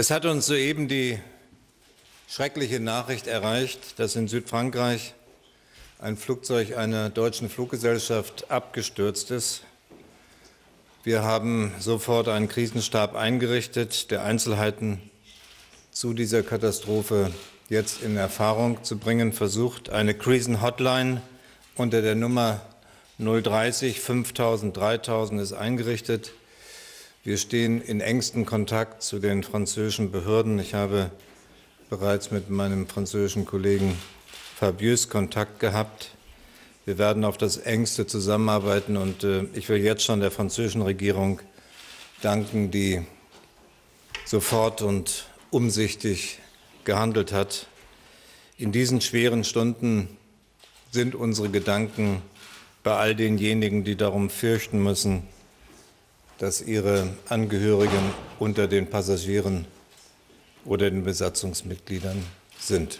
Es hat uns soeben die schreckliche Nachricht erreicht, dass in Südfrankreich ein Flugzeug einer deutschen Fluggesellschaft abgestürzt ist. Wir haben sofort einen Krisenstab eingerichtet, der Einzelheiten zu dieser Katastrophe jetzt in Erfahrung zu bringen versucht. Eine Krisenhotline unter der Nummer 030 5000 3000 ist eingerichtet. Wir stehen in engstem Kontakt zu den französischen Behörden. Ich habe bereits mit meinem französischen Kollegen Fabius Kontakt gehabt. Wir werden auf das engste zusammenarbeiten und äh, ich will jetzt schon der französischen Regierung danken, die sofort und umsichtig gehandelt hat. In diesen schweren Stunden sind unsere Gedanken bei all denjenigen, die darum fürchten müssen, dass ihre Angehörigen unter den Passagieren oder den Besatzungsmitgliedern sind.